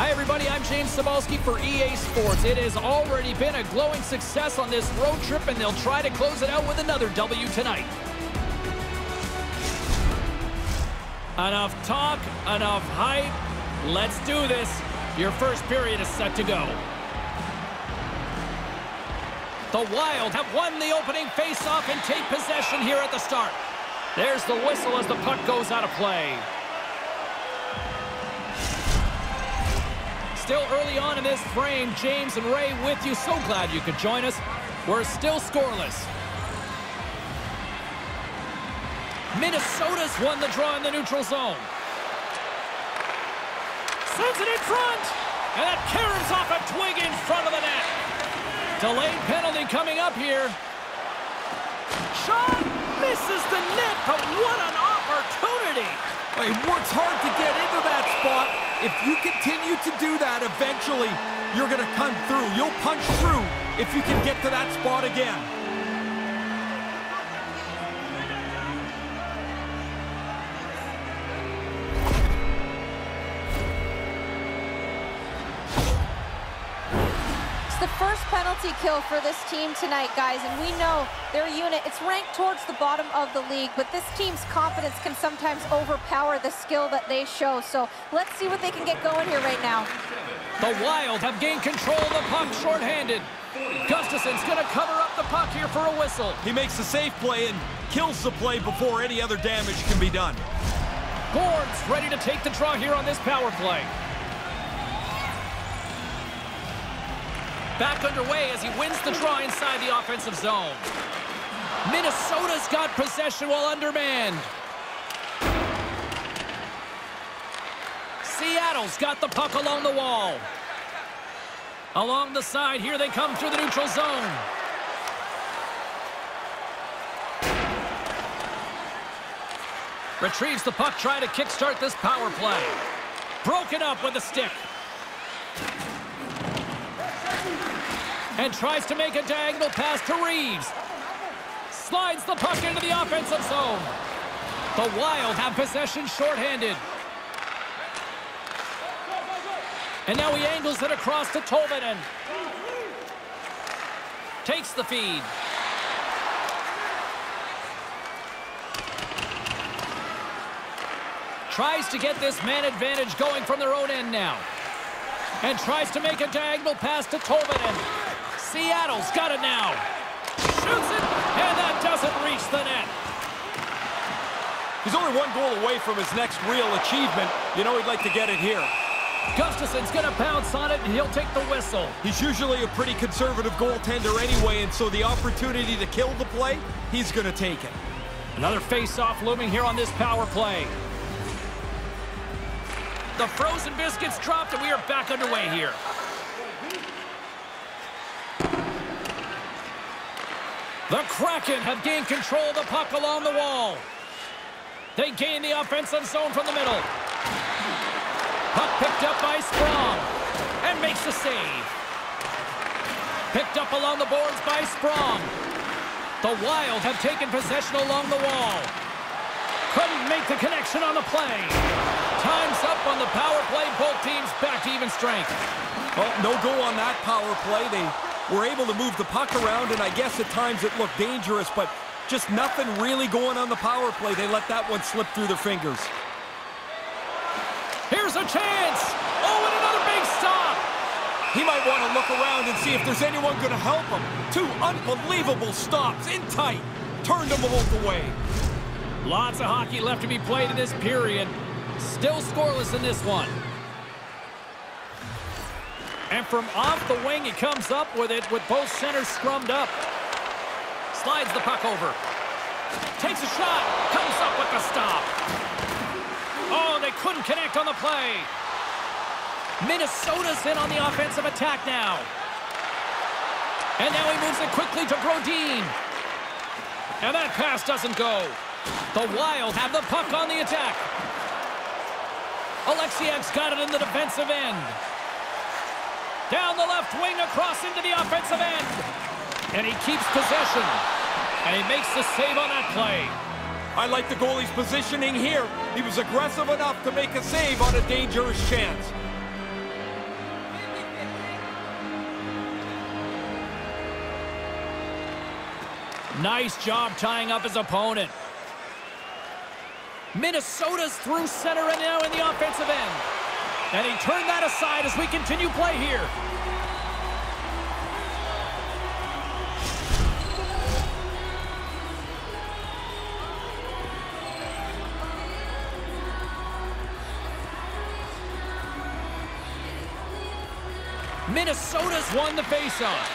Hi, everybody. I'm James Cybulski for EA Sports. It has already been a glowing success on this road trip, and they'll try to close it out with another W tonight. Enough talk, enough hype. Let's do this. Your first period is set to go. The Wild have won the opening faceoff and take possession here at the start. There's the whistle as the puck goes out of play. Still early on in this frame, James and Ray with you. So glad you could join us. We're still scoreless. Minnesota's won the draw in the neutral zone. Sends it in front. And that caroms off a twig in front of the net. Delayed penalty coming up here. Shot misses the net, but what an opportunity. He works hard to get into that spot. If you continue to do that, eventually you're going to come through. You'll punch through if you can get to that spot again. Penalty kill for this team tonight, guys, and we know their unit, it's ranked towards the bottom of the league, but this team's confidence can sometimes overpower the skill that they show. So let's see what they can get going here right now. The Wild have gained control of the puck shorthanded. Gustavsson's going to cover up the puck here for a whistle. He makes a safe play and kills the play before any other damage can be done. Gourde's ready to take the draw here on this power play. Back underway as he wins the draw inside the offensive zone. Minnesota's got possession while undermanned. Seattle's got the puck along the wall. Along the side, here they come through the neutral zone. Retrieves the puck, trying to kickstart this power play. Broken up with a stick. And tries to make a diagonal pass to Reaves. Slides the puck into the offensive zone. The Wild have possession shorthanded. And now he angles it across to Tolvanen. Takes the feed. Tries to get this man advantage going from their own end now. And tries to make a diagonal pass to Tolvanen. Seattle's got it now. Shoots it, and that doesn't reach the net. He's only one goal away from his next real achievement. You know he'd like to get it here. Gustavsson's going to bounce on it, and he'll take the whistle. He's usually a pretty conservative goaltender anyway, and so the opportunity to kill the play, he's going to take it. Another face-off looming here on this power play. The frozen biscuits dropped, and we are back underway here. The Kraken have gained control of the puck along the wall. They gain the offensive zone from the middle. Puck picked up by Sprong and makes the save. Picked up along the boards by Sprong. The Wild have taken possession along the wall. Couldn't make the connection on the play. Time's up on the power play. Both teams back to even strength. Well, no go on that power play. They were able to move the puck around, and I guess at times it looked dangerous, but just nothing really going on the power play. They let that one slip through their fingers. Here's a chance. Oh, and another big stop. He might want to look around and see if there's anyone going to help him. Two unbelievable stops in tight. Turned them both away. Lots of hockey left to be played in this period. Still scoreless in this one. And from off the wing, he comes up with it with both centers scrummed up. Slides the puck over. Takes a shot. Comes up with the stop. Oh, they couldn't connect on the play. Minnesota's in on the offensive attack now. And now he moves it quickly to Brodin. And that pass doesn't go. The Wild have the puck on the attack. Oleksiak's got it in the defensive end. Down the left wing, across into the offensive end. And he keeps possession. And he makes the save on that play. I like the goalie's positioning here. He was aggressive enough to make a save on a dangerous chance. Nice job tying up his opponent. Minnesota's through center and now in the offensive end. And he turned that aside as we continue play here. Minnesota's won the faceoff.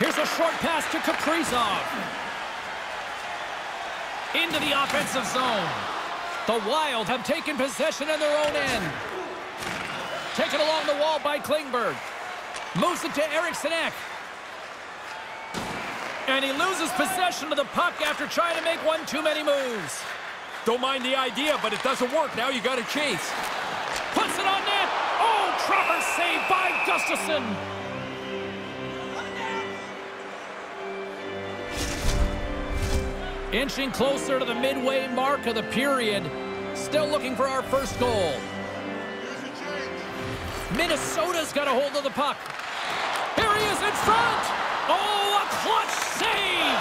Here's a short pass to Kaprizov. Into the offensive zone. The Wild have taken possession in their own end. Taken along the wall by Klingberg. Moves it to Eriksson Ek. And he loses possession of the puck after trying to make one too many moves. Don't mind the idea, but it doesn't work. Now you got to chase. Puts it on net. Oh, proper save by Gustavsson. Inching closer to the midway mark of the period. Still looking for our first goal. Minnesota's got a hold of the puck. Here he is in front. Oh, a clutch save.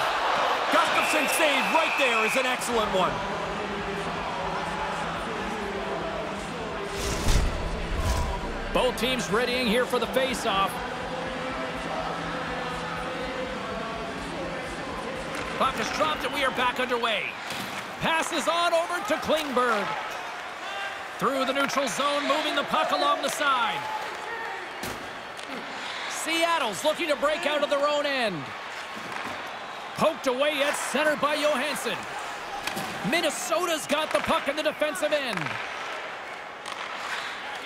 Gustavsson save right there is an excellent one. Both teams readying here for the faceoff. Puck is dropped and we are back underway. Passes on over to Klingberg. Through the neutral zone, moving the puck along the side. Seattle's looking to break out of their own end. Poked away at center by Johansson. Minnesota's got the puck in the defensive end.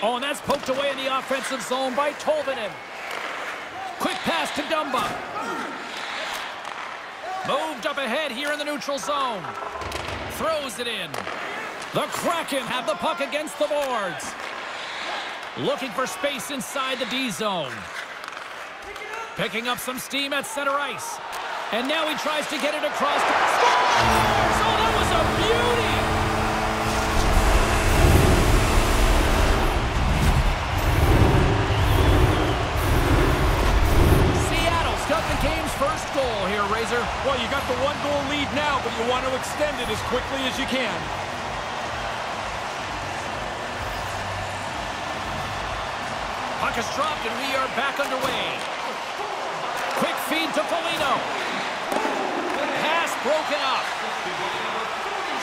Oh, and that's poked away in the offensive zone by Tolvanen. Quick pass to Dumba. Moved up ahead here in the neutral zone. Throws it in. The Kraken have the puck against the boards. Looking for space inside the D zone. Picking up some steam at center ice. And now he tries to get it across. Scores! First goal here, Razor. Well, you got the one-goal lead now, but you want to extend it as quickly as you can. Puck is dropped, and we are back underway. Quick feed to Foligno. Pass broken up.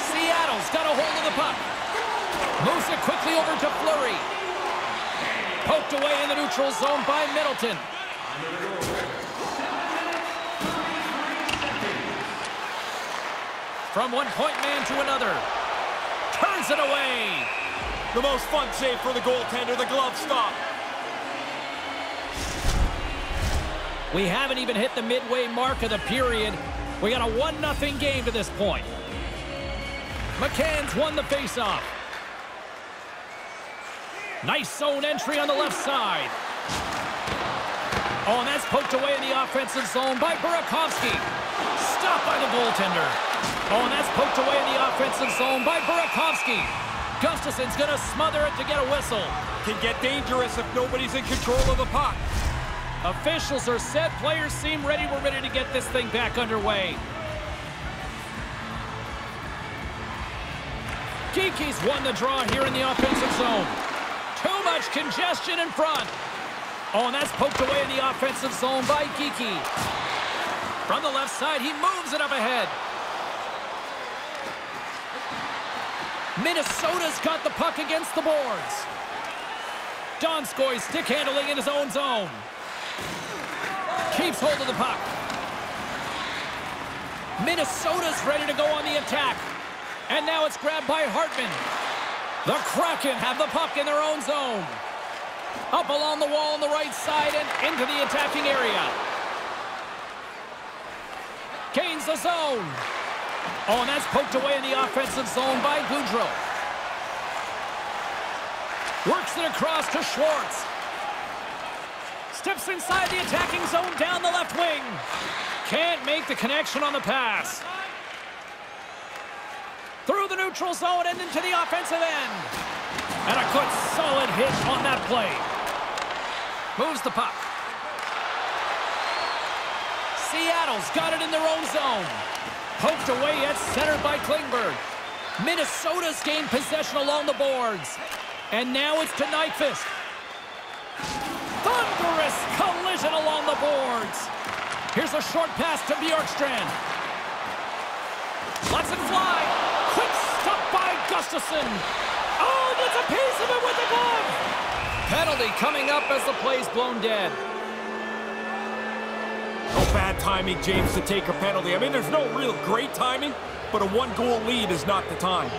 Seattle's got a hold of the puck. Moves it quickly over to Fleury. Poked away in the neutral zone by Middleton. From one point man to another. Turns it away. The most fun save for the goaltender, the glove stop. We haven't even hit the midway mark of the period. We got a 1-0 game to this point. McCann's won the faceoff. Nice zone entry on the left side. Oh, and that's poked away in the offensive zone by Burakovsky. Stopped by the goaltender. Oh, and that's poked away in the offensive zone by Burakovsky. Gustavsson's going to smother it to get a whistle. Can get dangerous if nobody's in control of the puck. Officials are set. Players seem ready. We're ready to get this thing back underway. Geekie's won the draw here in the offensive zone. Too much congestion in front. Oh, and that's poked away in the offensive zone by Geekie. From the left side, he moves it up ahead. Minnesota's got the puck against the boards. Donskoy stick handling in his own zone. Keeps hold of the puck. Minnesota's ready to go on the attack. And now it's grabbed by Hartman. The Kraken have the puck in their own zone. Up along the wall on the right side and into the attacking area. Gains the zone. Oh, and that's poked away in the offensive zone by Gaudreau. Works it across to Schwartz. Steps inside the attacking zone down the left wing. Can't make the connection on the pass. Through the neutral zone and into the offensive end. And a good solid hit on that play. Moves the puck. Seattle's got it in their own zone. Poked away at center by Klingberg. Minnesota's gained possession along the boards. And now it's to Nyquist. Thunderous collision along the boards. Here's a short pass to Bjorkstrand. Lets it fly. Quick stop by Gustavsson. Oh, gets a piece of it with the glove. Penalty coming up as the play's blown dead. No bad timing, James, to take a penalty. I mean, there's no real great timing, but a one-goal lead is not the time.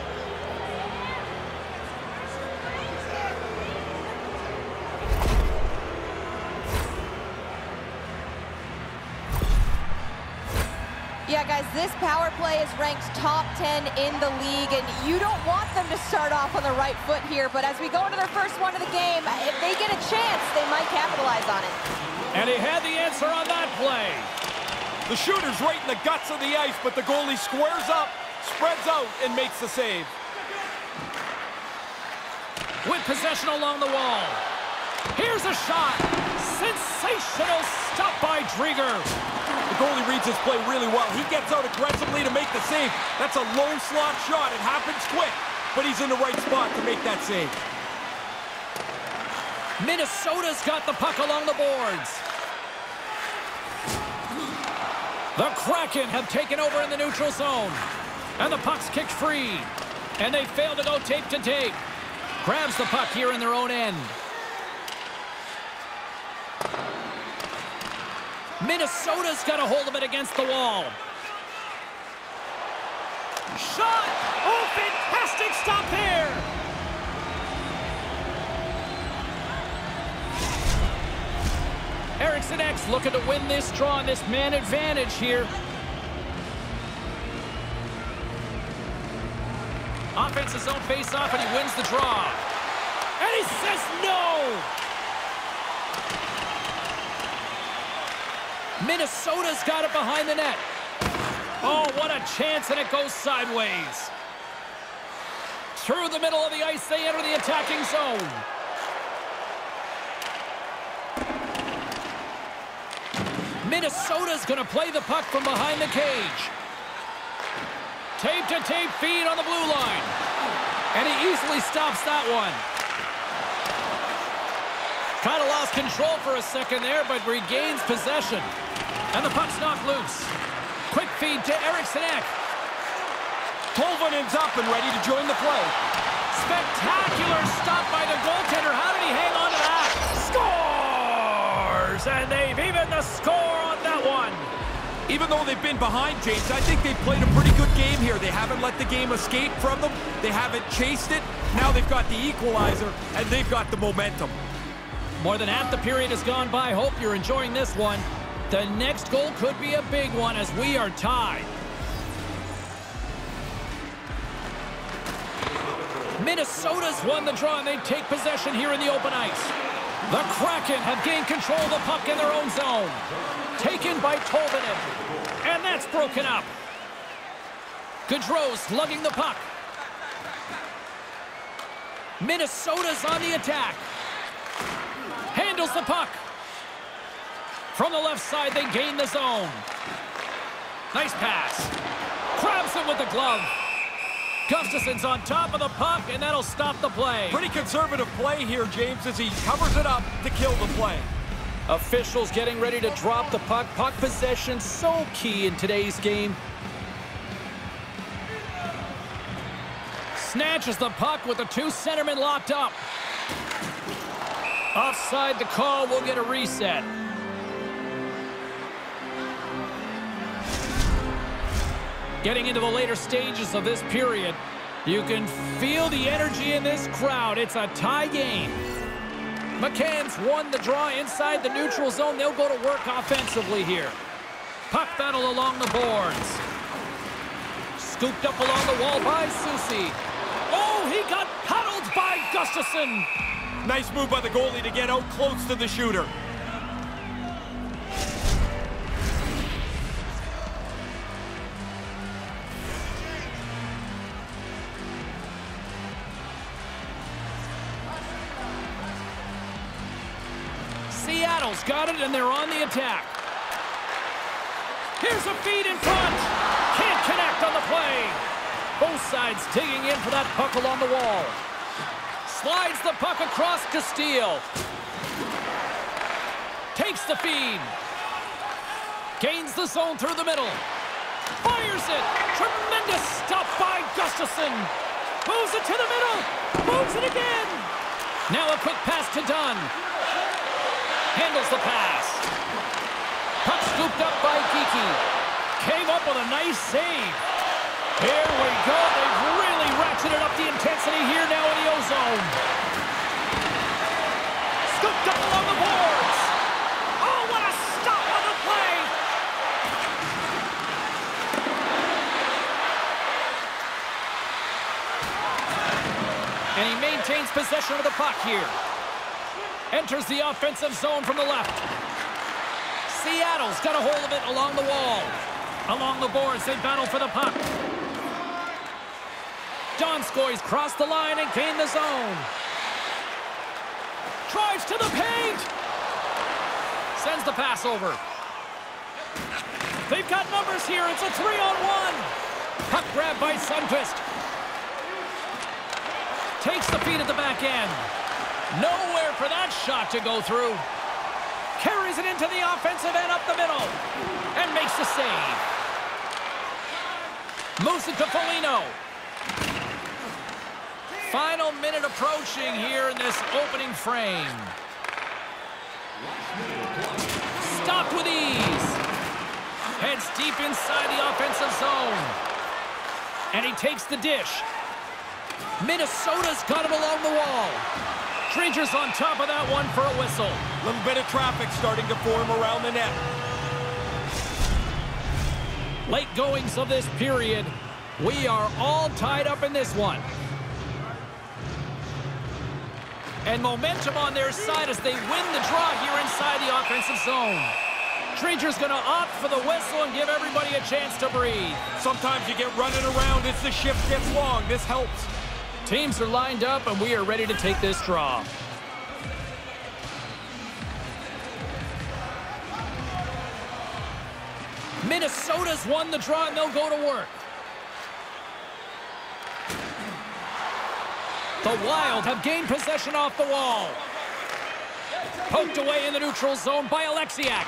Yeah, guys, this power play is ranked top 10 in the league, and you don't want them to start off on the right foot here, but as we go into their first one of the game, if they get a chance, they might capitalize on it. And he had the answer on that play. The shooter's right in the guts of the ice, but the goalie squares up, spreads out, and makes the save. With possession along the wall. Here's a shot. Sensational stop by Driedger. The goalie reads his play really well. He gets out aggressively to make the save. That's a low slot shot. It happens quick, but he's in the right spot to make that save. Minnesota's got the puck along the boards. The Kraken have taken over in the neutral zone. And the puck's kicked free. And they fail to go tape to tape. Grabs the puck here in their own end. Minnesota's got a hold of it against the wall. Shot! Oh, fantastic stop there! Eriksson Ek looking to win this draw on this man advantage here. Offensive zone face-off, and he wins the draw. And he says no! Minnesota's got it behind the net. Oh, what a chance, and it goes sideways. Through the middle of the ice, they enter the attacking zone. Minnesota's going to play the puck from behind the cage. Tape-to-tape -tape feed on the blue line. And he easily stops that one. Kind of lost control for a second there, but regains possession. And the puck's knocked loose. Quick feed to Eriksson Ek. Tolvanen's up and ready to join the play. Spectacular stop by the goaltender. How did he hang on to that? Scores! And they've even the score that one. Even though they've been behind, James, I think they've played a pretty good game here. They haven't let the game escape from them. They haven't chased it. Now they've got the equalizer, and they've got the momentum. More than half the period has gone by. Hope you're enjoying this one. The next goal could be a big one as we are tied. Minnesota's won the draw and they take possession here in the open ice. The Kraken have gained control of the puck in their own zone. Taken by Tolvanen. And that's broken up. Gaudreau slugging the puck. Minnesota's on the attack. Handles the puck. From the left side, they gain the zone. Nice pass. Grabs it with the glove. Gustavsson's on top of the puck, and that'll stop the play. Pretty conservative play here, James, as he covers it up to kill the play. Officials getting ready to drop the puck. Puck possession so key in today's game. Snatches the puck with the two centermen locked up. Offside the call, we'll get a reset. Getting into the later stages of this period, you can feel the energy in this crowd. It's a tie game. McCann's won the draw inside the neutral zone. They'll go to work offensively here. Puck battle along the boards. Scooped up along the wall by Soucy. Oh, he got paddled by Gustavsson. Nice move by the goalie to get out close to the shooter. Got it, and they're on the attack. Here's a feed in front. Can't connect on the play. Both sides digging in for that puck along the wall. Slides the puck across to Steel. Takes the feed. Gains the zone through the middle. Fires it. Tremendous stop by Gustavsson. Moves it to the middle. Moves it again. Now a quick pass to Dunn. Handles the pass. Puck scooped up by Geekie. Came up with a nice save. Here we go. They've really ratcheted up the intensity here now in the ozone. Scooped up along the boards. Oh, what a stop on the play. And he maintains possession of the puck here. Enters the offensive zone from the left. Seattle's got a hold of it along the wall. Along the boards, they battle for the puck. Donskoy's crossed the line and gained the zone. Drives to the paint. Sends the pass over. They've got numbers here. It's a three-on-one. Puck grab by Sundqvist. Takes the feed at the back end. Nowhere for that shot to go through. Carries it into the offensive end up the middle. And makes the save. Moves it to Foligno. Final minute approaching here in this opening frame. Stopped with ease. Heads deep inside the offensive zone. And he takes the dish. Minnesota's got him along the wall. Rangers on top of that one for a whistle. Little bit of traffic starting to form around the net. Late goings of this period. We are all tied up in this one. And momentum on their side as they win the draw here inside the offensive zone. Rangers going to opt for the whistle and give everybody a chance to breathe. Sometimes you get running around as the shift gets long. This helps. Teams are lined up, and we are ready to take this draw. Minnesota's won the draw, and they'll go to work. The Wild have gained possession off the wall. Poked away in the neutral zone by Oleksiak.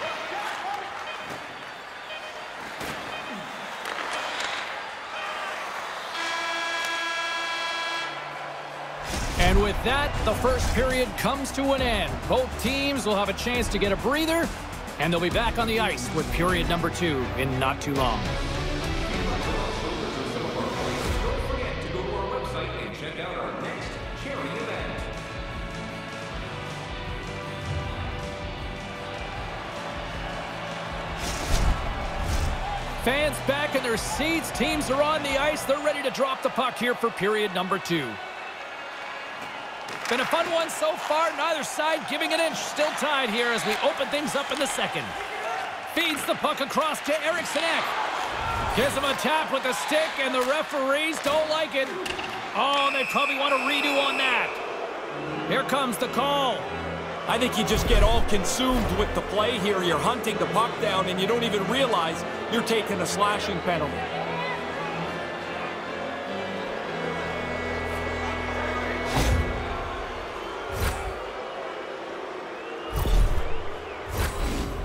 With that, the first period comes to an end. Both teams will have a chance to get a breather, and they'll be back on the ice with period number two in not too long. Fans back in their seats. Teams are on the ice. They're ready to drop the puck here for period number two. Been a fun one so far. Neither side giving an inch. Still tied here as we open things up in the second. Feeds the puck across to Eriksson Ek. Gives him a tap with the stick, and the referees don't like it. Oh, they probably want a redo on that. Here comes the call. I think you just get all consumed with the play here. You're hunting the puck down, and you don't even realize you're taking a slashing penalty.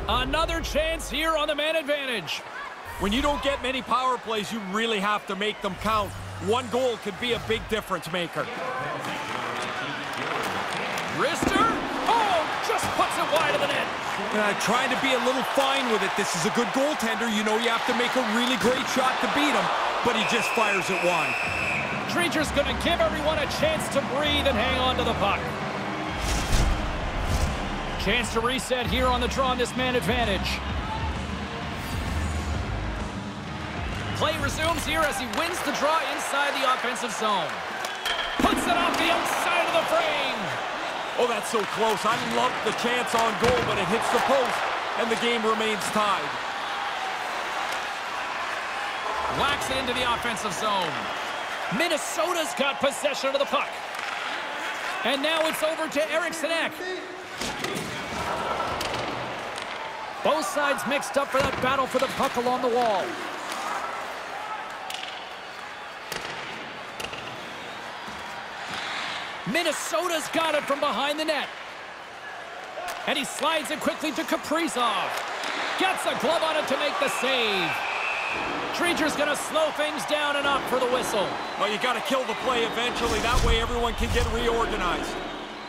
Another chance here on the man advantage. When you don't get many power plays, you really have to make them count. One goal could be a big difference maker. Rister? Oh, just puts it wide of the net. Uh, trying to be a little fine with it. This is a good goaltender. You know you have to make a really great shot to beat him, but he just fires it wide. Driedger's going to give everyone a chance to breathe and hang on to the puck. Chance to reset here on the draw on this man advantage. Play resumes here as he wins the draw inside the offensive zone. Puts it off the outside of the frame. Oh, that's so close. I love the chance on goal, but it hits the post, and the game remains tied. Whacks it into the offensive zone. Minnesota's got possession of the puck. And now it's over to Eriksson Ek. Both sides mixed up for that battle for the puck along the wall. Minnesota's got it from behind the net. And he slides it quickly to Kaprizov. Gets a glove on it to make the save. Driedger's going to slow things down and up for the whistle. Well, you got to kill the play eventually. That way everyone can get reorganized.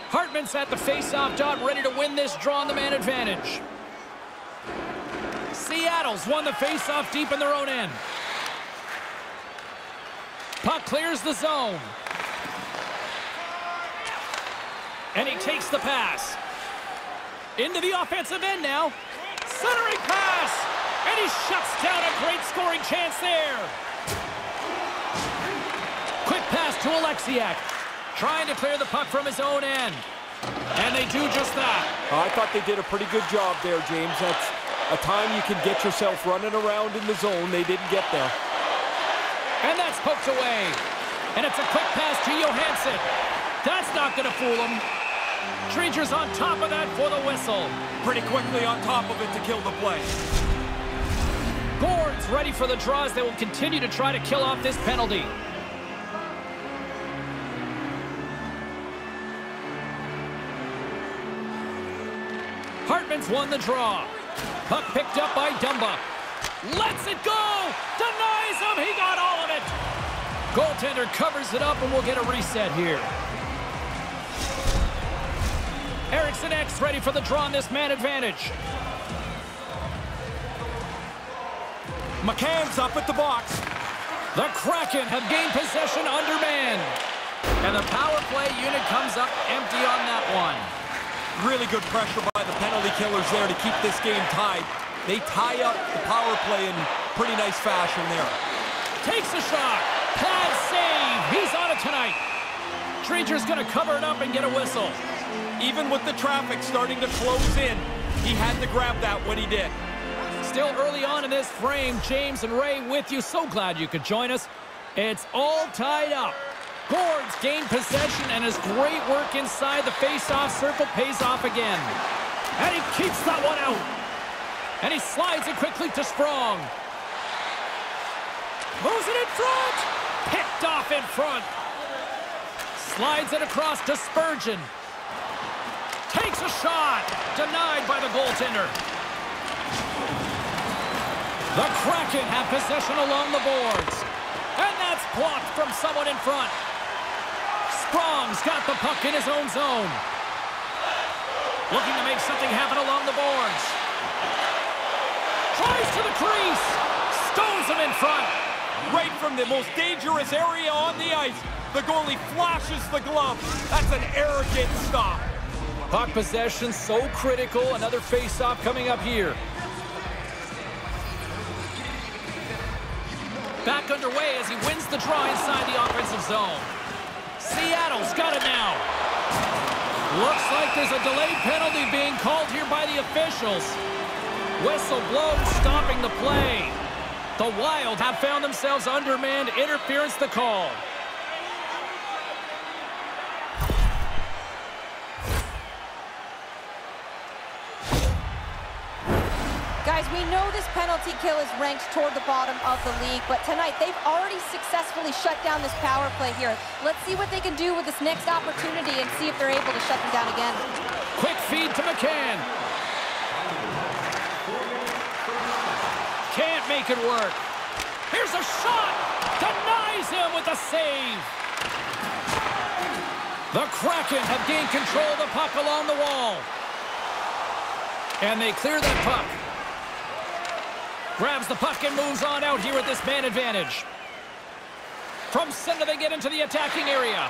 Hartman's at the face-off dot, ready to win this draw on the man advantage. Seattle's won the face-off deep in their own end. Puck clears the zone. And he takes the pass. Into the offensive end now. Centering pass. And he shuts down a great scoring chance there. Quick pass to Oleksiak. Trying to clear the puck from his own end. And they do just that. I thought they did a pretty good job there, James. That's a time you can get yourself running around in the zone. They didn't get there. And that's poked away. And it's a quick pass to Johansson. That's not going to fool him. Driedger's on top of that for the whistle. Pretty quickly on top of it to kill the play. Gourde's ready for the draws. They will continue to try to kill off this penalty. Hartman's won the draw. Puck picked up by Dumba. Lets it go! Denies him! He got all of it! Goaltender covers it up and we'll get a reset here. Eriksson Ek ready for the draw on this man advantage. McCann's up at the box. The Kraken have gained possession under man. And the power play unit comes up empty on that one. Really good pressure by the penalty killers there to keep this game tied. They tie up the power play in pretty nice fashion there. Takes a shot. Pad save. He's on it tonight. Driedger's going to cover it up and get a whistle. Even with the traffic starting to close in, he had to grab that when he did. Still early on in this frame, James and Ray with you. So glad you could join us. It's all tied up. Gourde's gained possession and his great work inside the face-off circle pays off again. And he keeps that one out. And he slides it quickly to Sprong. Moves it in front. Picked off in front. Slides it across to Spurgeon. Takes a shot. Denied by the goaltender. The Kraken have possession along the boards. And that's blocked from someone in front. Sprong's got the puck in his own zone. Looking to make something happen along the boards. Tries to the crease. Stones him in front. Right from the most dangerous area on the ice. The goalie flashes the glove. That's an arrogant stop. Puck possession so critical. Another face-off coming up here. Back underway as he wins the draw inside the offensive zone. Seattle's got it now. Looks like there's a delayed penalty being called here by the officials. Whistle blows, stopping the play. The Wild have found themselves undermanned. Interference the call. We know this penalty kill is ranked toward the bottom of the league, but tonight they've already successfully shut down this power play here. Let's see what they can do with this next opportunity and see if they're able to shut them down again. Quick feed to McCann. Can't make it work. Here's a shot. Denies him with a save. The Kraken have gained control of the puck along the wall. And they clear that puck. Grabs the puck and moves on out here with this man advantage. From center, they get into the attacking area.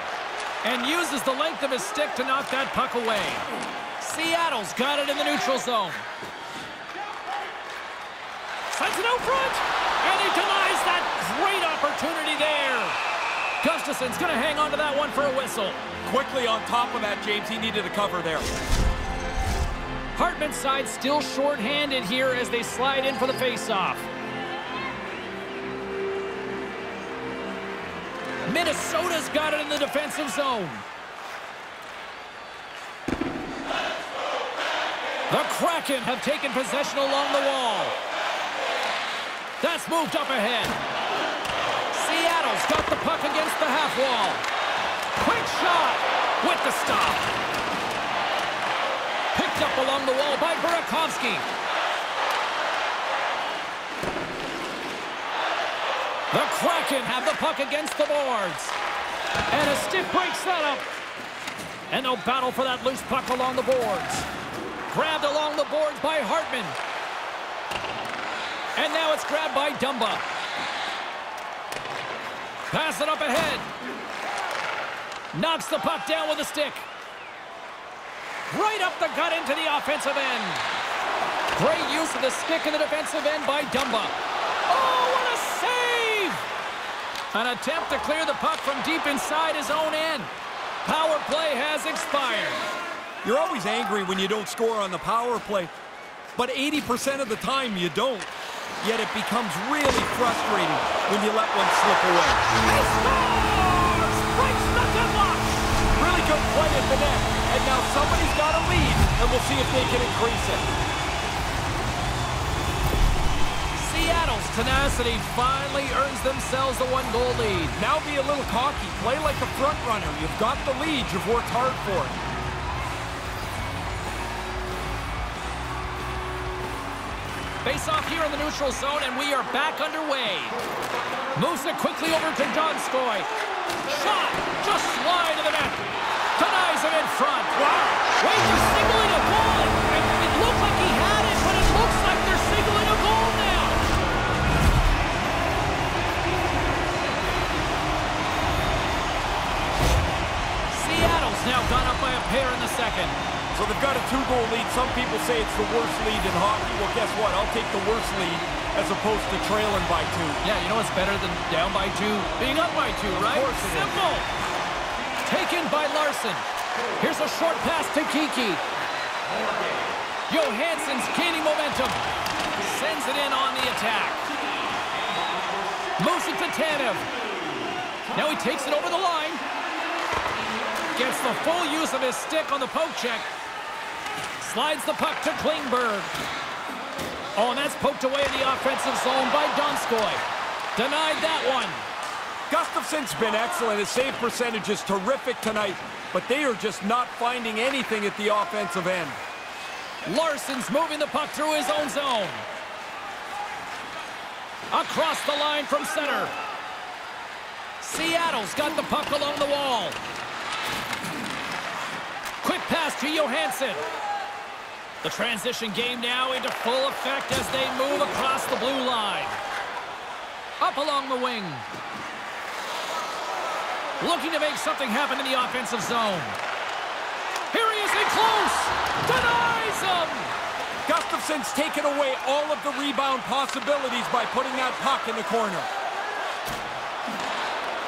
And uses the length of his stick to knock that puck away. Seattle's got it in the neutral zone. Sends it out front. And he denies that great opportunity there. Gustavsson's going to hang on to that one for a whistle. Quickly on top of that, James, he needed a cover there. Hartman's side still short-handed here as they slide in for the face-off. Minnesota's got it in the defensive zone. The Kraken have taken possession along the wall. That's moved up ahead. Seattle's got the puck against the half wall. Quick shot with the stop. Picked up along the wall by Burakovsky. The Kraken have the puck against the boards. And a stiff break setup. And they'll battle for that loose puck along the boards. Grabbed along the boards by Hartman. And now it's grabbed by Dumba. Pass it up ahead. Knocks the puck down with a stick. Right up the gut into the offensive end. Great use of the stick in the defensive end by Dumba. Oh, what a save! An attempt to clear the puck from deep inside his own end. Power play has expired. You're always angry when you don't score on the power play, but 80% of the time you don't. Yet it becomes really frustrating when you let one slip away. He scores! Breaks the deadlock! Really good play at the net, and now somebody's got a lead, and we'll see if they can increase it. Seattle's tenacity finally earns themselves the one-goal lead. Now be a little cocky. Play like a front runner. You've got the lead. You've worked hard for it. Face off here in the neutral zone, and we are back underway. Moves it quickly over to Donskoy. Shot! Just slide to the net. Denies him in front. Wow! Wait, they're signaling a goal. It, it looked like he had it, but it looks like they're signaling a goal now. Seattle's now gone up by a pair in the second. So they've got a two-goal lead. Some people say it's the worst lead in hockey. Well, guess what? I'll take the worst lead as opposed to trailing by two. Yeah, you know what's better than down by two? Being up by two, right? course it is. Simple. Taken by Larsson. Here's a short pass to Geekie. Johansson's gaining momentum. Sends it in on the attack. Moves it to Tanev. Now he takes it over the line. Gets the full use of his stick on the poke check. Slides the puck to Klingberg. Oh, and that's poked away in the offensive zone by Donskoy. Denied that one. Gustavsson's been excellent. His save percentage is terrific tonight, but they are just not finding anything at the offensive end. Larsson's moving the puck through his own zone. Across the line from center. Seattle's got the puck along the wall. Quick pass to Johansson. The transition game now into full effect as they move across the blue line. Up along the wing. Looking to make something happen in the offensive zone. Here he is in close. Denies him. Gustavsson's taken away all of the rebound possibilities by putting that puck in the corner.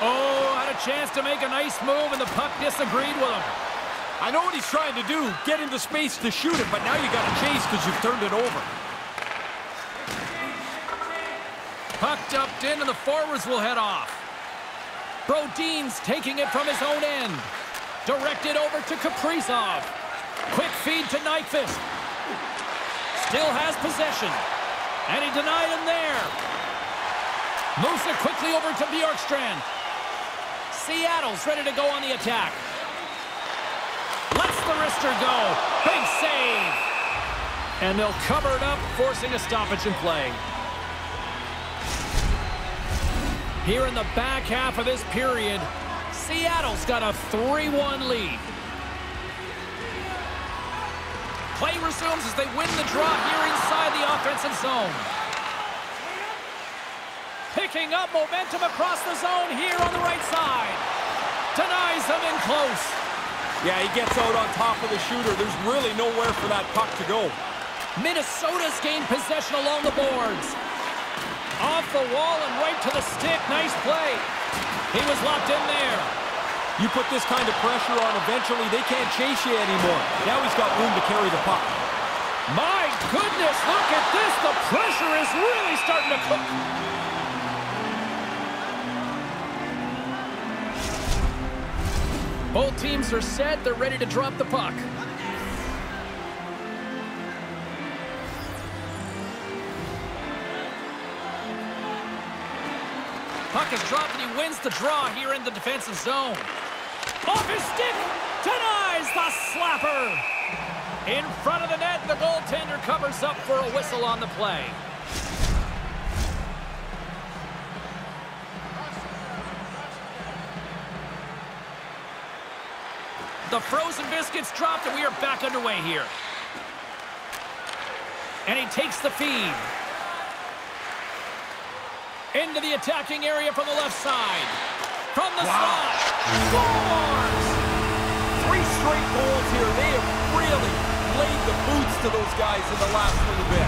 Oh, had a chance to make a nice move, and the puck disagreed with him. I know what he's trying to do, get into space to shoot it, but now you got to chase because you've turned it over. Puck dumped in, and the forwards will head off. Brodin's taking it from his own end. Directed over to Kaprizov. Quick feed to Nyquist. Still has possession. And he denied him there. Moves it quickly over to Bjorkstrand. Seattle's ready to go on the attack. Let's the wrister go. Big save. And they'll cover it up, forcing a stoppage in play. Here in the back half of this period, Seattle's got a 3-1 lead. Play resumes as they win the draw here inside the offensive zone. Picking up momentum across the zone here on the right side. Denies him in close. Yeah, he gets out on top of the shooter. There's really nowhere for that puck to go. Minnesota's gained possession along the boards. Off the wall and right to the stick. Nice play. He was locked in there. You put this kind of pressure on, eventually they can't chase you anymore. Now he's got room to carry the puck. My goodness, look at this. The pressure is really starting to cook. Both teams are set. They're ready to drop the puck. Puck is dropped and he wins the draw here in the defensive zone. Off his stick, denies the slapper. In front of the net, the goaltender covers up for a whistle on the play. The frozen biscuits dropped, and we are back underway here. And he takes the feed. Into the attacking area from the left side. From the wow. slot. Scores! Three straight goals here. They have really laid the boots to those guys in the last little bit.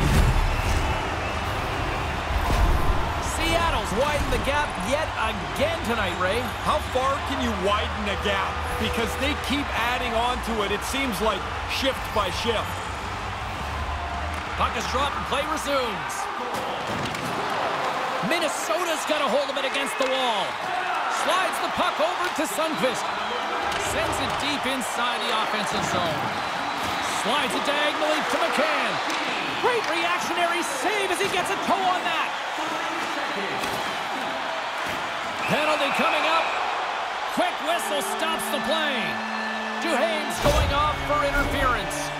Seattle's widened the gap yet again tonight, Ray. How far can you widen a gap? Because they keep adding on to it. It seems like shift by shift. Puck is dropped and play resumes. Minnesota's got a hold of it against the wall. Slides the puck over to Sundqvist. Sends it deep inside the offensive zone. Slides it diagonally to McCann. Great reactionary save as he gets a toe on that. Penalty coming up. Quick whistle stops the play. Duhaime's going off for interference.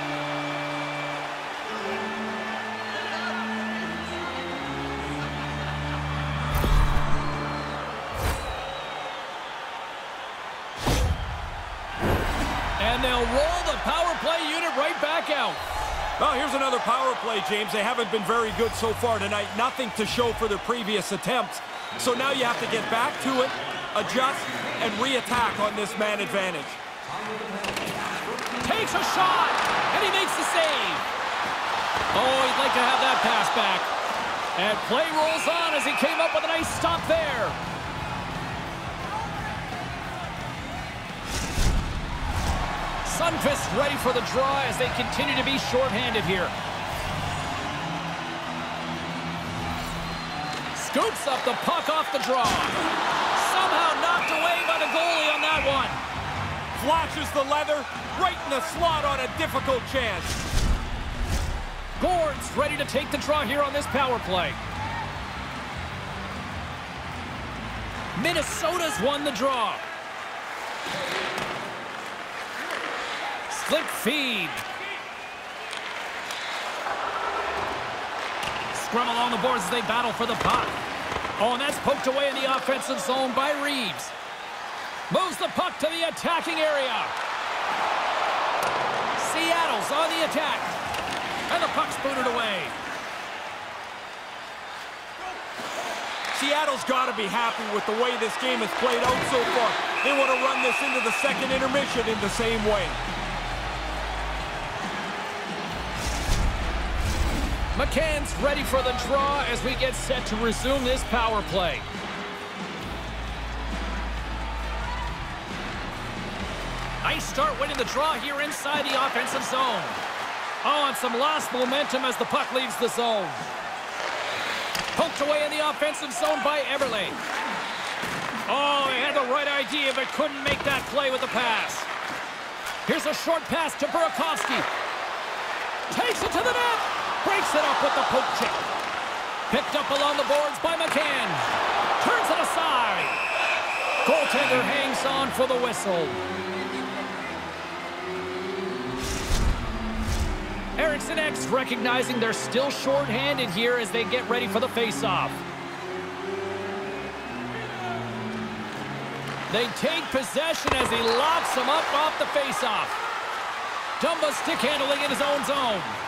Well, here's another power play, James. They haven't been very good so far tonight. Nothing to show for their previous attempts. So now you have to get back to it, adjust, and re-attack on this man advantage. Takes a shot, and he makes the save. Oh, he'd like to have that pass back. And play rolls on as he came up with a nice stop there. Sundqvist ready for the draw as they continue to be shorthanded here. Scoops up the puck off the draw. Somehow knocked away by the goalie on that one. Flashes the leather right in the slot on a difficult chance. Gourde's ready to take the draw here on this power play. Minnesota's won the draw. Slip feed. Scrum along the boards as they battle for the puck. Oh, and that's poked away in the offensive zone by Reaves. Moves the puck to the attacking area. Seattle's on the attack. And the puck's booted away. Seattle's got to be happy with the way this game has played out so far. They want to run this into the second intermission in the same way. McCann's ready for the draw as we get set to resume this power play. Nice start winning the draw here inside the offensive zone. Oh, and some lost momentum as the puck leaves the zone. Poked away in the offensive zone by Eberle. Oh, he had the right idea, but couldn't make that play with the pass. Here's a short pass to Burakovsky. Takes it to the net. Breaks it up with the poke check. Picked up along the boards by McCann. Turns it aside. Goaltender hangs on for the whistle. Eriksson Ek recognizing they're still short-handed here as they get ready for the face-off. They take possession as he locks them up off the face-off. Dumba stick handling in his own zone.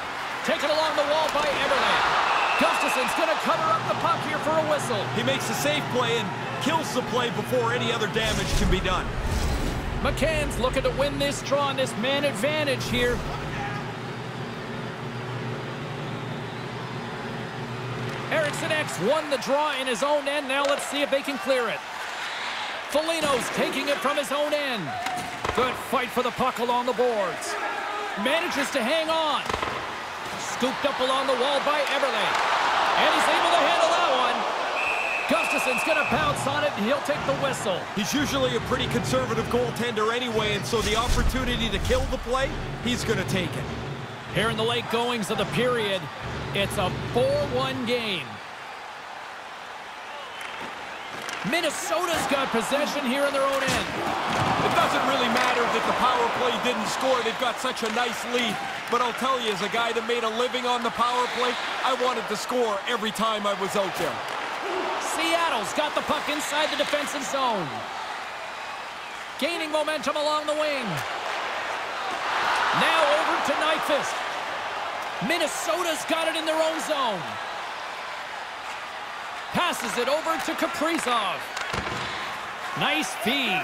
Taken along the wall by Eberle. Gustavsson's going to cover up the puck here for a whistle. He makes a safe play and kills the play before any other damage can be done. McCann's looking to win this draw on this man advantage here. Eriksson Ek won the draw in his own end. Now let's see if they can clear it. Foligno's taking it from his own end. Good fight for the puck along the boards. Manages to hang on. Scooped up along the wall by Eberle. And he's able to handle that one. Gustavsson's going to pounce on it, and he'll take the whistle. He's usually a pretty conservative goaltender anyway, and so the opportunity to kill the play, he's going to take it. Here in the late goings of the period, it's a 4-1 game. Minnesota's got possession here in their own end. It doesn't really matter that the power play didn't score. They've got such a nice lead. But I'll tell you, as a guy that made a living on the power play, I wanted to score every time I was out there. Seattle's got the puck inside the defensive zone. Gaining momentum along the wing. Now over to Nyquist. Minnesota's got it in their own zone. Passes it over to Kaprizov. Nice feed.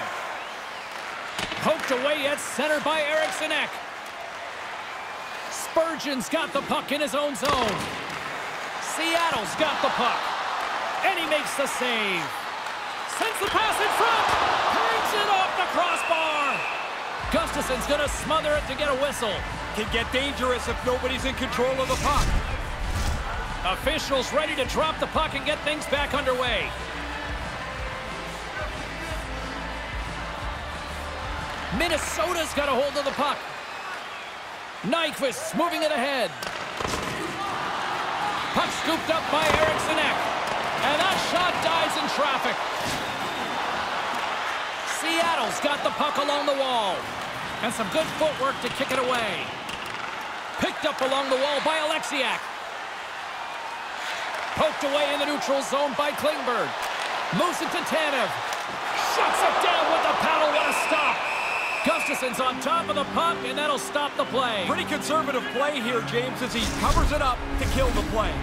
Poked away at center by Eriksson Ek. Spurgeon's got the puck in his own zone. Seattle's got the puck. And he makes the save. Sends the pass in front. Hangs it off the crossbar. Gustavsson's going to smother it to get a whistle. Can get dangerous if nobody's in control of the puck. Officials ready to drop the puck and get things back underway. Minnesota's got a hold of the puck. Nyquist moving it ahead. Puck scooped up by Eriksson Ek. And that shot dies in traffic. Seattle's got the puck along the wall. And some good footwork to kick it away. Picked up along the wall by Oleksiak. Poked away in the neutral zone by Klingberg. Moves it to Tanev. Shuts it down with the paddle. What a stop. Gustavsson's on top of the puck, and that'll stop the play. Pretty conservative play here, James, as he covers it up to kill the play.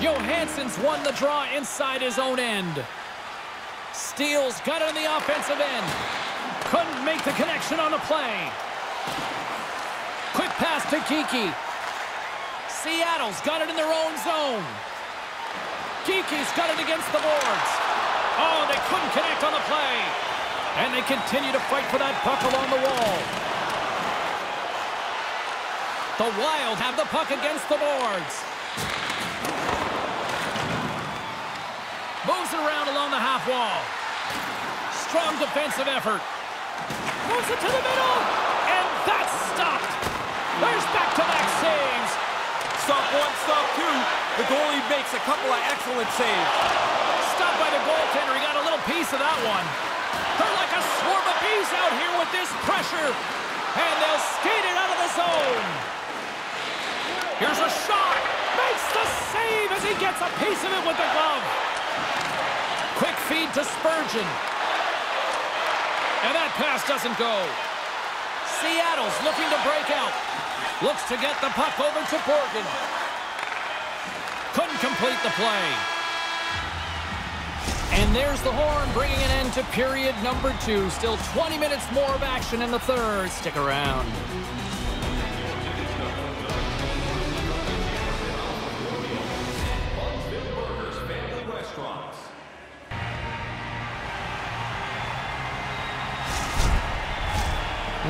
Johansson's won the draw inside his own end. Steel's got it in the offensive end. Couldn't make the connection on the play. Quick pass to Geekie. Seattle's got it in their own zone. Geekie's got it against the boards. Oh, they couldn't connect on the play. And they continue to fight for that puck along the wall. The Wild have the puck against the boards. Moves it around along the half wall. Strong defensive effort. Moves it to the middle. And that's stopped. There's back-to-back saves. Stop one, stop two. The goalie makes a couple of excellent saves. Stopped by the goaltender. He got a little piece of that one. They're like a swarm of bees out here with this pressure. And they'll skate it out of the zone. Here's a shot. Makes the save as he gets a piece of it with the glove. Quick feed to Spurgeon. And that pass doesn't go. Seattle's looking to break out. Looks to get the puck over to Borgen. Couldn't complete the play. And there's the horn bringing an end to period number two. Still 20 minutes more of action in the third. Stick around.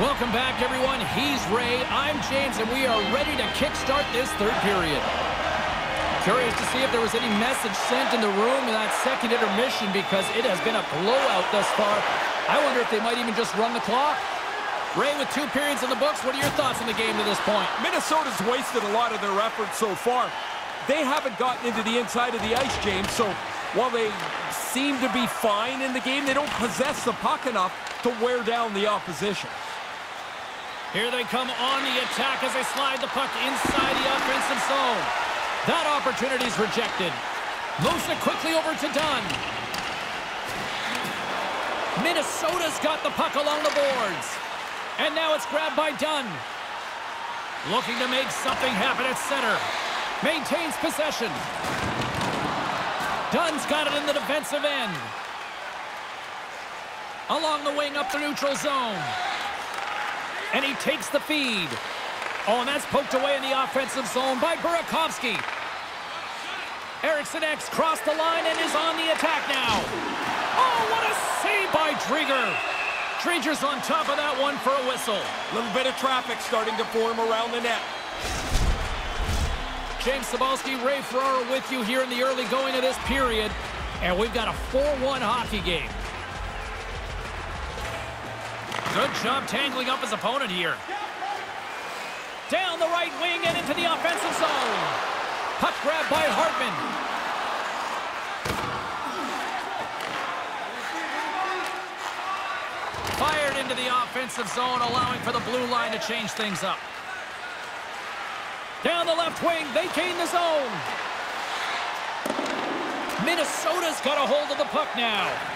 Welcome back, everyone. He's Ray, I'm James, and we are ready to kickstart this third period. Curious to see if there was any message sent in the room in that second intermission because it has been a blowout thus far. I wonder if they might even just run the clock. Ray, with two periods in the books, what are your thoughts on the game to this point? Minnesota's wasted a lot of their effort so far. They haven't gotten into the inside of the ice, James, so while they seem to be fine in the game, they don't possess the puck enough to wear down the opposition. Here they come on the attack as they slide the puck inside the offensive zone. That opportunity's rejected. Moves it quickly over to Dunn. Minnesota's got the puck along the boards. And now it's grabbed by Dunn. Looking to make something happen at center. Maintains possession. Dunn's got it in the defensive end. Along the wing up the neutral zone. And he takes the feed. Oh, and that's poked away in the offensive zone by Burakovsky. Eriksson Ek crossed the line and is on the attack now. Oh, what a save by Driedger. Driedger's on top of that one for a whistle. A little bit of traffic starting to form around the net. James Cybulski, Ray Ferraro with you here in the early going of this period. And we've got a 4-1 hockey game. Good job tangling up his opponent here. Down the right wing and into the offensive zone. Puck grab by Hartman. Fired into the offensive zone, allowing for the blue line to change things up. Down the left wing, they gain the zone. Minnesota's got a hold of the puck now.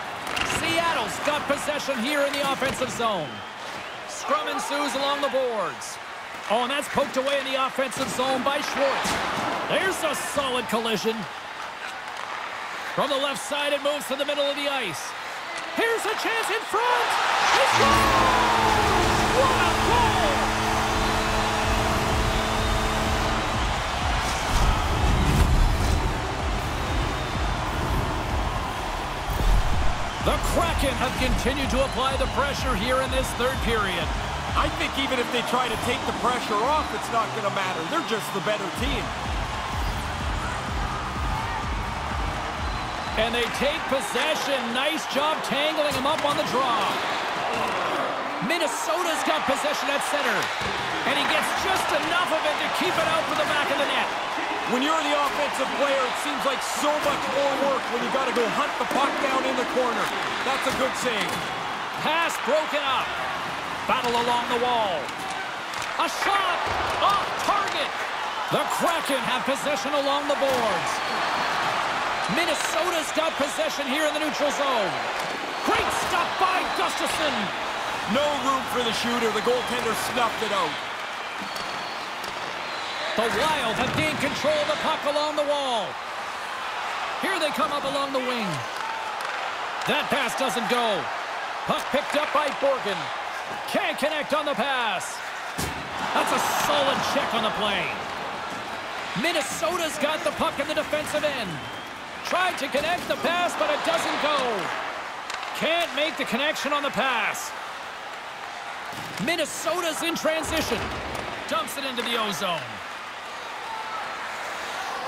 Seattle's got possession here in the offensive zone. Scrum ensues along the boards. Oh, and that's poked away in the offensive zone by Schwartz. There's a solid collision. From the left side, it moves to the middle of the ice. Here's a chance in front. It's What Have continued to apply the pressure here in this third period. I think even if they try to take the pressure off, it's not going to matter. They're just the better team. And they take possession. Nice job tangling him up on the draw. Minnesota's got possession at center. And he gets just enough of it to keep it out for the back of the net. When you're the offensive player, it seems like so much more work when you got to go hunt the puck down in the corner. That's a good save. Pass broken up. Battle along the wall. A shot off target. The Kraken have possession along the boards. Minnesota's got possession here in the neutral zone. Great stop by Gustavsson. No room for the shooter. The goaltender snuffed it out. The Wild have gained control of the puck along the wall. Here they come up along the wing. That pass doesn't go. Puck picked up by Borgen. Can't connect on the pass. That's a solid check on the play. Minnesota's got the puck in the defensive end. Tried to connect the pass, but it doesn't go. Can't make the connection on the pass. Minnesota's in transition. Dumps it into the ozone.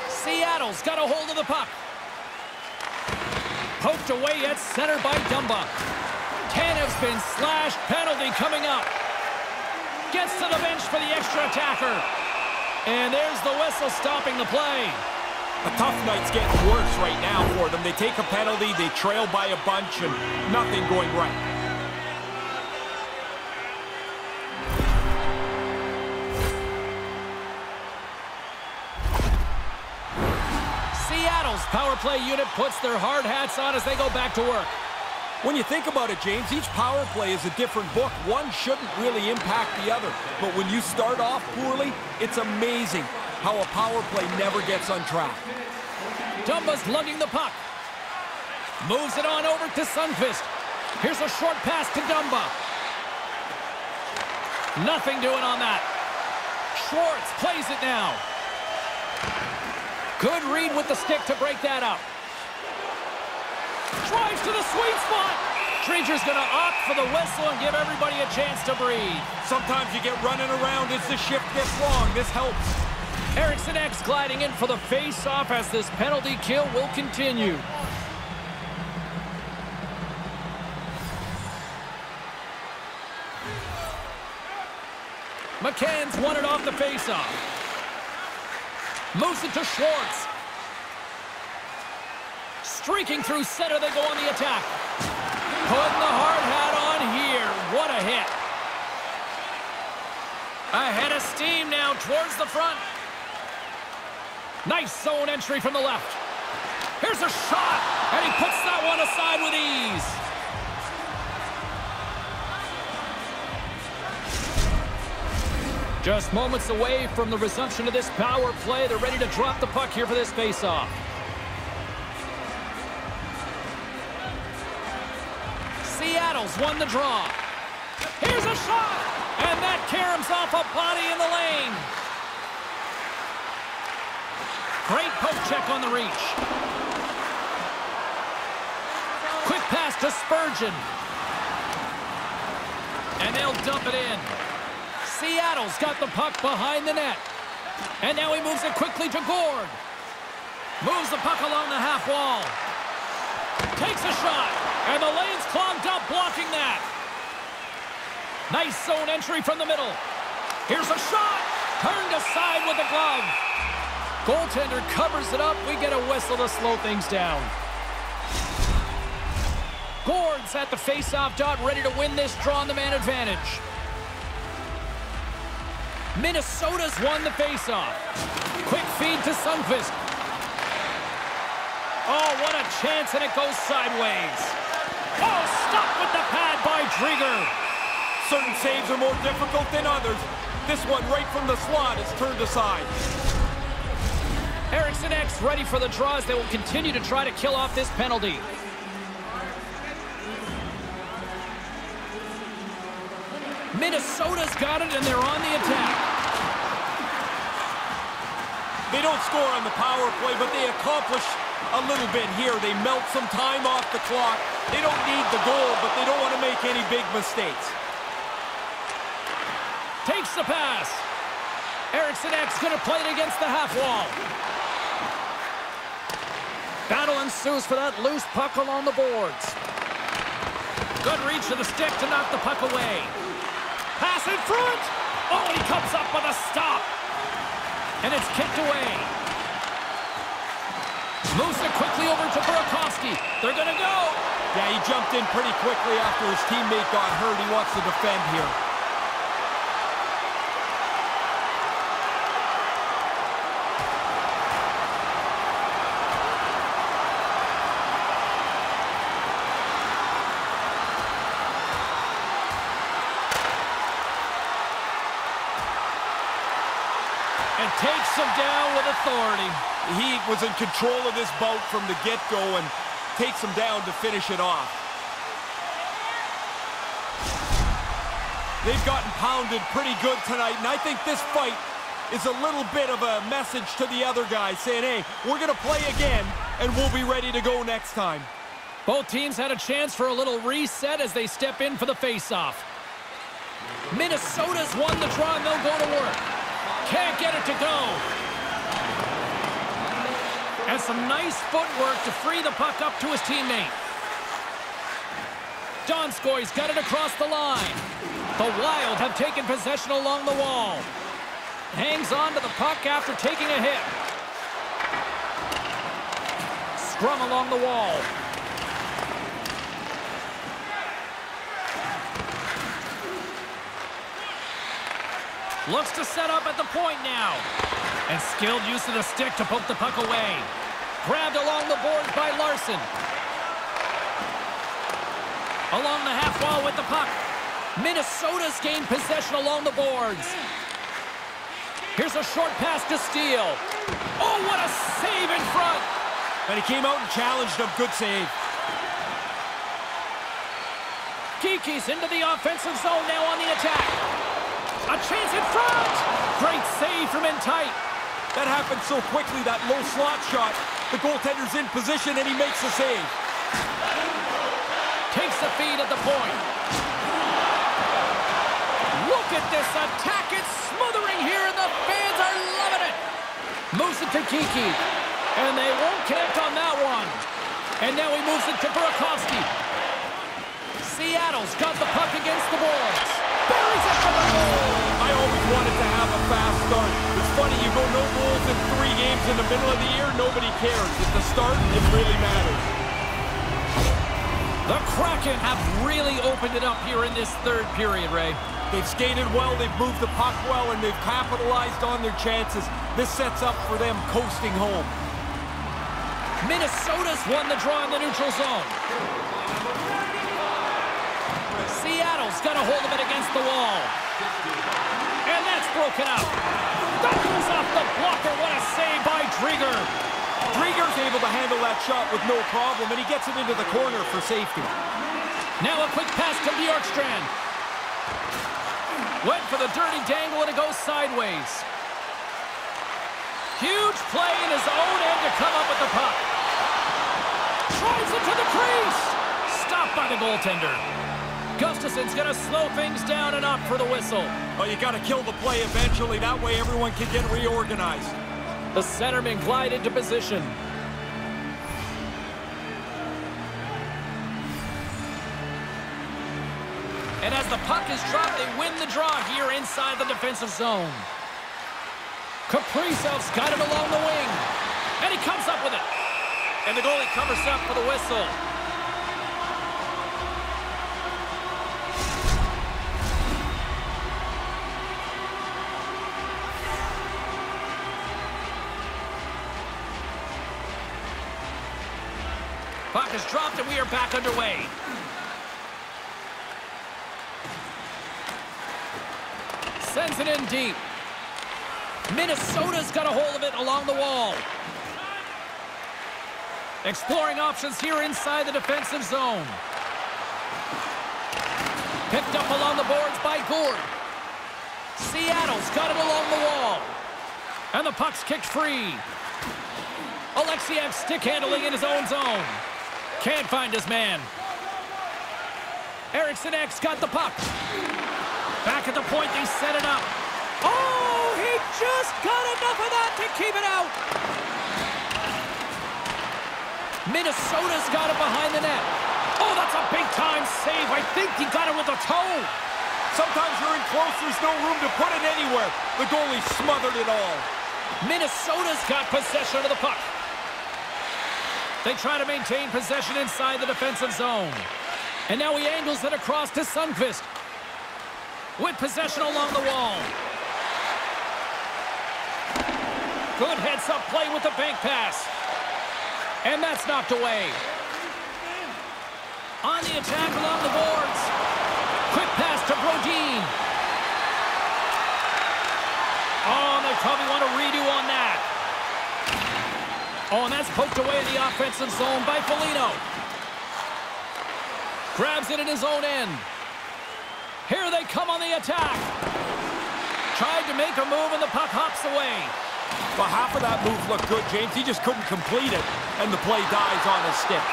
Seattle's got a hold of the puck. Poked away at center by Dumba. Tanev's been slashed. Penalty coming up. Gets to the bench for the extra attacker. And there's the whistle stopping the play. A tough night's getting worse right now for them. They take a penalty, they trail by a bunch, and nothing going right. Seattle's power play unit puts their hard hats on as they go back to work. When you think about it, James, each power play is a different book. One shouldn't really impact the other. But when you start off poorly, it's amazing how a power play never gets on track. Dumba's lugging the puck. Moves it on over to Sundqvist. Here's a short pass to Dumba. Nothing doing on that. Schwartz plays it now. Good read with the stick to break that up. Drives to the sweet spot. Driedger's going to opt for the whistle and give everybody a chance to breathe. Sometimes you get running around as the shift gets long. This helps. Eriksson Ek gliding in for the face-off as this penalty kill will continue. McCann's won it off the face-off. Moves it to Schwartz. Streaking through center, they go on the attack. Putting the hard hat on here. What a hit. Ahead of steam now towards the front. Nice zone entry from the left. Here's a shot, and he puts that one aside with ease. Just moments away from the resumption of this power play. They're ready to drop the puck here for this faceoff. Seattle's won the draw. Here's a shot, and that caroms off a body in the lane. Great poke check on the reach. Quick pass to Spurgeon. And they'll dump it in. Seattle's got the puck behind the net. And now he moves it quickly to Gourde. Moves the puck along the half wall. Takes a shot. And the lane's clogged up blocking that. Nice zone entry from the middle. Here's a shot. Turned aside with the glove. Goaltender covers it up. We get a whistle to slow things down. Gourde's at the face-off dot, ready to win this draw on the man advantage. Minnesota's won the face-off. Quick feed to Sundqvist. Oh, what a chance, and it goes sideways. Oh, stopped with the pad by Driedger. Certain saves are more difficult than others. This one, right from the slot, is turned aside. Eriksson Ek ready for the draws. They will continue to try to kill off this penalty. Minnesota's got it, and they're on the attack. They don't score on the power play, but they accomplish a little bit here. They melt some time off the clock. They don't need the goal, but they don't want to make any big mistakes. Takes the pass. Eriksson Ek's going to play it against the half wall. Battle ensues for that loose puck along the boards. Good reach of the stick to knock the puck away. Pass in front. Oh, he comes up with a stop. And it's kicked away. Moves it quickly over to Burakovsky. They're going to go. Yeah, he jumped in pretty quickly after his teammate got hurt. He wants to defend here. Authority. He was in control of this bout from the get-go and takes him down to finish it off. They've gotten pounded pretty good tonight, and I think this fight is a little bit of a message to the other guys saying, hey, we're going to play again, and we'll be ready to go next time. Both teams had a chance for a little reset as they step in for the face-off. Minnesota's won the draw, and they'll go to work. Can't get it to go. And some nice footwork to free the puck up to his teammate. Donskoy's got it across the line. The Wild have taken possession along the wall. Hangs on to the puck after taking a hit. Scrum along the wall. Looks to set up at the point now. And skilled use of the stick to poke the puck away. Grabbed along the boards by Larsson. Along the half wall with the puck. Minnesota's gained possession along the boards. Here's a short pass to Steel. Oh, what a save in front. And he came out and challenged him. Good save. Geekie's into the offensive zone now on the attack. A chance in front! Great save from in tight. That happened so quickly, that low slot shot. The goaltender's in position, and he makes the save. Takes the feed at the point. Look at this attack. It's smothering here, and the fans are loving it. Moves it to Geekie. And they won't connect on that one. And now he moves it to Burakovsky. Seattle's got the puck against the boards. Buries it for the goal. I always wanted to have a fast start. Funny, you go no goals in three games in the middle of the year, nobody cares. At the start, it really matters. The Kraken have really opened it up here in this third period, Ray. They've skated well, they've moved the puck well, and they've capitalized on their chances. This sets up for them coasting home. Minnesota's won the draw in the neutral zone. Seattle's got a hold of it against the wall. And that's broken out. That off the blocker. What a save by Driedger. Driedger's able to handle that shot with no problem, and he gets it into the corner for safety. Now a quick pass to Bjorkstrand. Went for the dirty dangle, and it goes sideways. Huge play in his own end to come up with the puck. Drives it to the crease. Stopped by the goaltender. Gustavsson's going to slow things down and up for the whistle. Well, you got to kill the play eventually. That way everyone can get reorganized. The centerman glide into position. And as the puck is dropped, they win the draw here inside the defensive zone. Kaprizov's got it along the wing. And he comes up with it. And the goalie covers up for the whistle. Puck is dropped and we are back underway. Sends it in deep. Minnesota's got a hold of it along the wall. Exploring options here inside the defensive zone. Picked up along the boards by Gourde. Seattle's got it along the wall. And the puck's kicked free. Oleksiak stick handling in his own zone. Can't find his man. Eriksson Ek got the puck. Back at the point, they set it up. Oh, he just got enough of that to keep it out. Minnesota's got it behind the net. Oh, that's a big-time save. I think he got it with a toe. Sometimes you're in close, there's no room to put it anywhere. The goalie smothered it all. Minnesota's got possession of the puck. They try to maintain possession inside the defensive zone. And now he angles it across to Sundqvist. With possession along the wall. Good heads-up play with the bank pass. And that's knocked away. On the attack along the boards. Quick pass to Brodin. Oh, they probably want to redo on that. Oh, and that's poked away in the offensive zone by Foligno. Grabs it in his own end. Here they come on the attack. Tried to make a move and the puck hops away. Well, half of that move looked good, James. He just couldn't complete it, and the play dies on his stick.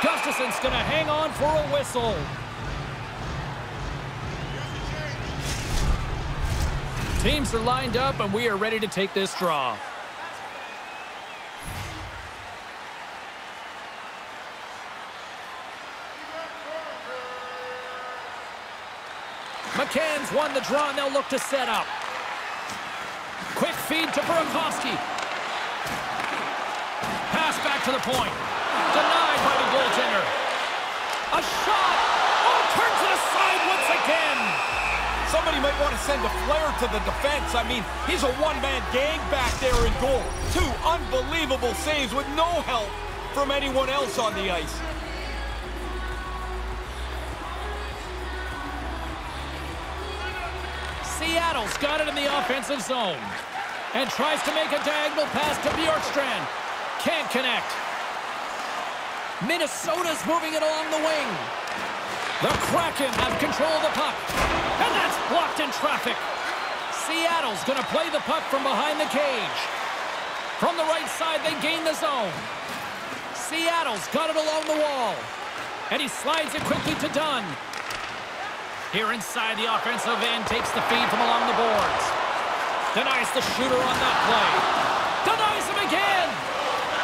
Gustavsson's going to hang on for a whistle. Teams are lined up, and we are ready to take this draw. McCann's won the draw, and they'll look to set up. Quick feed to Burakovsky. Pass back to the point. Denied by the goaltender. A shot! Oh, turns it aside once again! Somebody might want to send a flare to the defense. I mean, he's a one-man gang back there in goal. Two unbelievable saves with no help from anyone else on the ice. Seattle's got it in the offensive zone. And tries to make a diagonal pass to Bjorkstrand. Can't connect. Minnesota's moving it along the wing. The Kraken have control of the puck. And that's blocked in traffic. Seattle's going to play the puck from behind the cage. From the right side, they gain the zone. Seattle's got it along the wall. And he slides it quickly to Dunn. Here inside the offensive end takes the feed from along the boards. Denies the shooter on that play. Denies him again.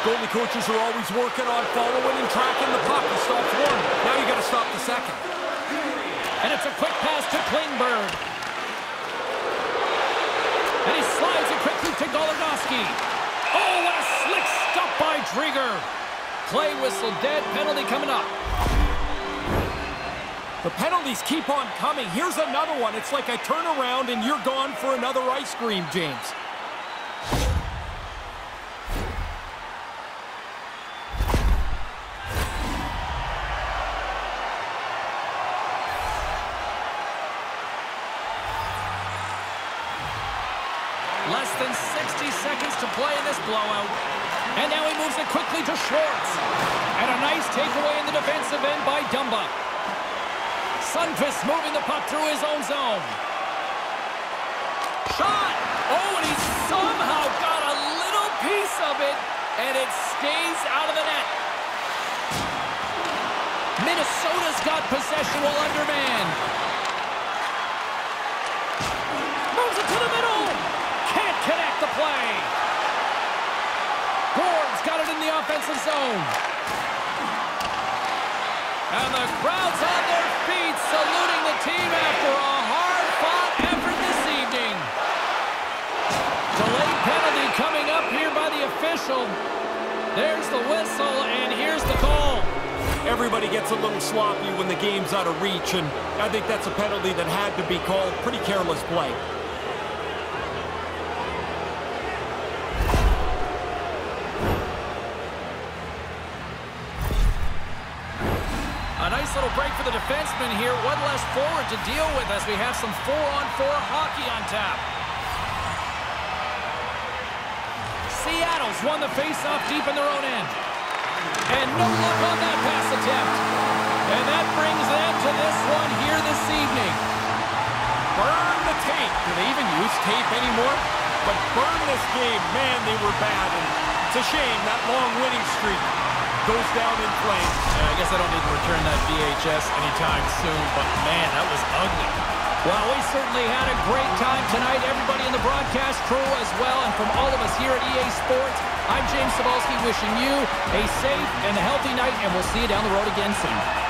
Goalie coaches are always working on following and tracking the puck. He stops one. Now you got to stop the second. And it's a quick pass to Klingberg. And he slides it quickly to Goligoski. Oh, what a slick stop by Driedger. Play whistle dead. Penalty coming up. The penalties keep on coming. Here's another one. It's like I turn around and you're gone for another ice cream, James. Less than 60 seconds to play in this blowout. And now he moves it quickly to Schwartz. And a nice takeaway in the defensive end by Dumba. Sundqvist moving the puck through his own zone. Shot! Oh, and he somehow got a little piece of it, and it stays out of the net. Minnesota's got possession while undermanned. Moves it to the middle. Can't connect the play. Gourde's got it in the offensive zone. And the crowd's on their saluting the team after a hard-fought effort this evening. Delayed penalty coming up here by the official. There's the whistle, and here's the call. Everybody gets a little sloppy when the game's out of reach, and I think that's a penalty that had to be called. Pretty careless play. Defenseman here. One less forward to deal with as we have some four-on-four 4 hockey on tap. Seattle's won the faceoff deep in their own end. And no luck on that pass attempt. And that brings them to this one here this evening. Burn the tape. Do they even use tape anymore? But burn this game. Man, they were bad. And it's a shame that long winning streak goes down in flames. Yeah, I guess I don't need to return that VHS anytime soon, but man, that was ugly. Well, we certainly had a great time tonight, everybody in the broadcast crew as well, and from all of us here at EA Sports, I'm James Cybulski wishing you a safe and healthy night, and we'll see you down the road again soon.